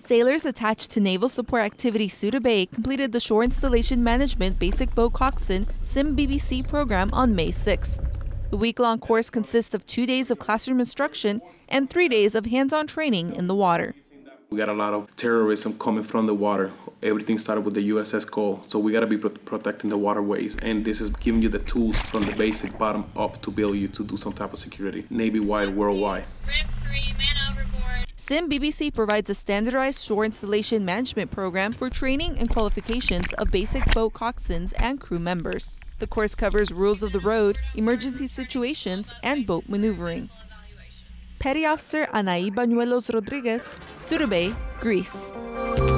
Sailors attached to Naval Support Activity Souda Bay completed the Shore Installation Management Basic Boat Coxswain SIM BBC program on May 6th. The week long course consists of two days of classroom instruction and three days of hands on training in the water. We got a lot of terrorism coming from the water. Everything started with the USS Cole, so we got to be pro- protecting the waterways. And this is giving you the tools from the basic bottom up to build you to do some type of security, Navy wide, worldwide. SIM BBC provides a standardized shore installation management program for training and qualifications of basic boat coxswains and crew members. The course covers rules of the road, emergency situations, and boat maneuvering. Petty Officer Anaí Bañuelos Rodriguez, Souda Greece.